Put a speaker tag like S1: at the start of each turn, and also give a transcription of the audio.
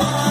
S1: far.